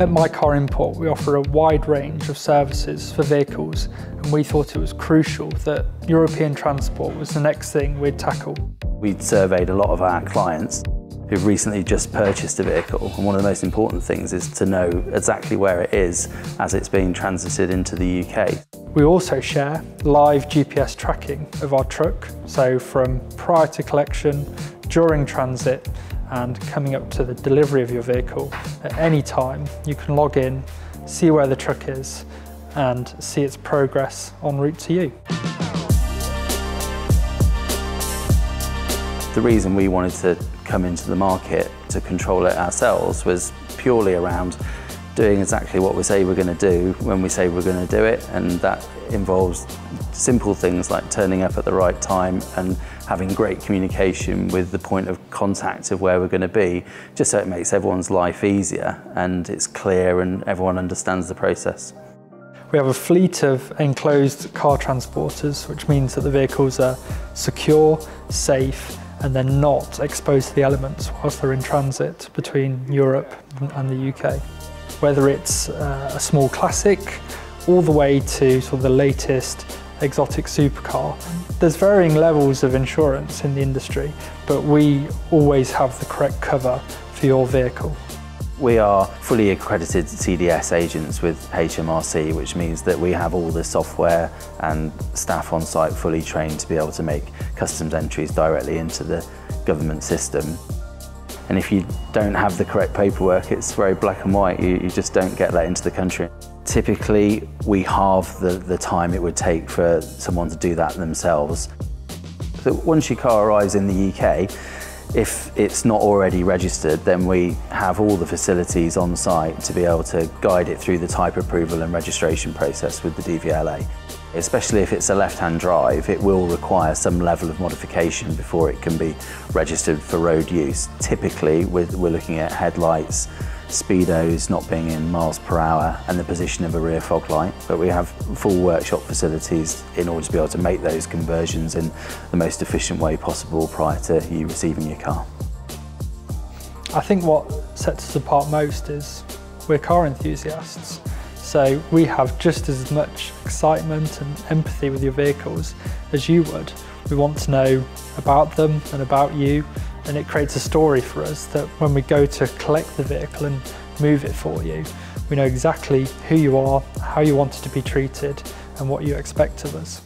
At My Car Import, we offer a wide range of services for vehicles, and we thought it was crucial that European transport was the next thing we'd tackle. We'd surveyed a lot of our clients who've recently just purchased a vehicle, and one of the most important things is to know exactly where it is as it's being transited into the UK. We also share live GPS tracking of our truck, so from prior to collection, during transit, and coming up to the delivery of your vehicle at any time, you can log in, see where the truck is, and see its progress en route to you. The reason we wanted to come into the market to control it ourselves was purely around doing exactly what we say we're going to do when we say we're going to do it and that involves simple things like turning up at the right time and having great communication with the point of contact of where we're going to be just so it makes everyone's life easier and it's clear and everyone understands the process. We have a fleet of enclosed car transporters which means that the vehicles are secure, safe and they're not exposed to the elements whilst they're in transit between Europe and the UK. Whether it's uh, a small classic all the way to sort of the latest exotic supercar. There's varying levels of insurance in the industry, but we always have the correct cover for your vehicle. We are fully accredited CDS agents with HMRC, which means that we have all the software and staff on site fully trained to be able to make customs entries directly into the government system. And if you don't have the correct paperwork, it's very black and white. You, you just don't get that into the country. Typically, we halve the, the time it would take for someone to do that themselves. So once your car arrives in the UK, if it's not already registered, then we have all the facilities on site to be able to guide it through the type approval and registration process with the DVLA. Especially if it's a left-hand drive, it will require some level of modification before it can be registered for road use. Typically, we're, looking at headlights, speedos not being in miles per hour and the position of a rear fog light but we have full workshop facilities in order to be able to make those conversions in the most efficient way possible prior to you receiving your car. I think what sets us apart most is we're car enthusiasts so we have just as much excitement and empathy with your vehicles as you would. We want to know about them and about you and it creates a story for us that when we go to collect the vehicle and move it for you, we know exactly who you are, how you want it to be treated and what you expect of us.